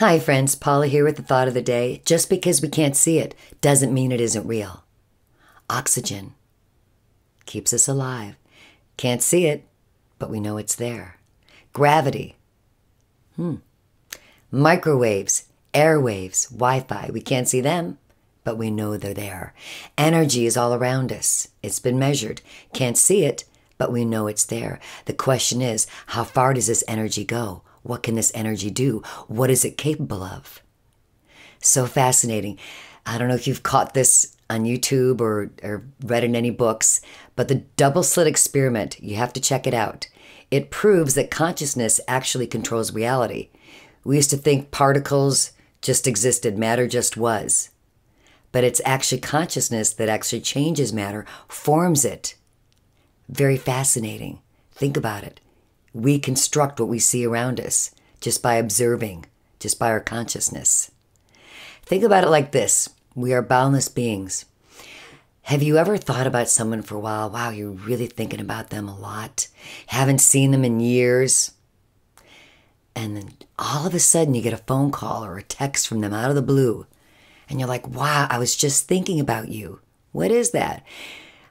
Hi, friends. Paula here with the thought of the day. Just because we can't see it doesn't mean it isn't real. Oxygen keeps us alive. Can't see it, but we know it's there. Gravity. Hmm. Microwaves, airwaves, Wi Fi. We can't see them, but we know they're there. Energy is all around us. It's been measured. Can't see it, but we know it's there. The question is how far does this energy go? What can this energy do? What is it capable of? So fascinating. I don't know if you've caught this on YouTube or, or read in any books, but the double slit experiment, you have to check it out. It proves that consciousness actually controls reality. We used to think particles just existed, matter just was. But it's actually consciousness that actually changes matter, forms it. Very fascinating. Think about it. We construct what we see around us just by observing, just by our consciousness. Think about it like this we are boundless beings. Have you ever thought about someone for a while? Wow, you're really thinking about them a lot. Haven't seen them in years. And then all of a sudden you get a phone call or a text from them out of the blue. And you're like, wow, I was just thinking about you. What is that?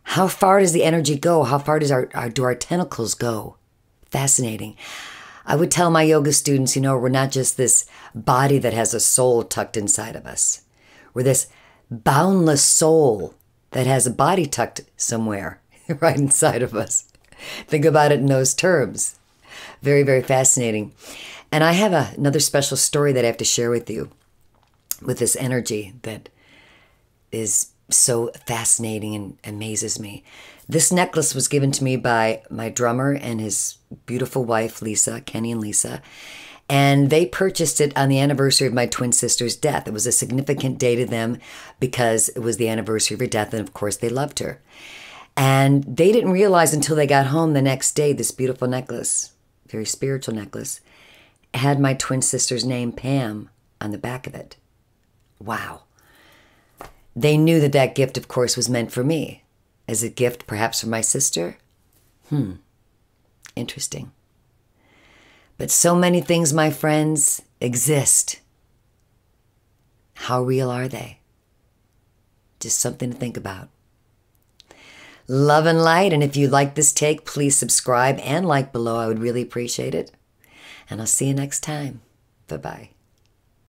How far does the energy go? How far does our, our do our tentacles go? Fascinating. I would tell my yoga students, you know, we're not just this body that has a soul tucked inside of us. We're this boundless soul that has a body tucked somewhere right inside of us. Think about it in those terms. Very, very fascinating. And I have a, another special story that I have to share with you with this energy that is so fascinating and amazes me. This necklace was given to me by my drummer and his beautiful wife, Lisa, Kenny and Lisa. And they purchased it on the anniversary of my twin sister's death. It was a significant day to them because it was the anniversary of her death. And of course, they loved her. And they didn't realize until they got home the next day this beautiful necklace, very spiritual necklace, had my twin sister's name, Pam, on the back of it. Wow. They knew that that gift, of course, was meant for me. As a gift, perhaps for my sister? Hmm. Interesting. But so many things, my friends, exist. How real are they? Just something to think about. Love and light. And if you like this take, please subscribe and like below. I would really appreciate it. And I'll see you next time. Bye bye.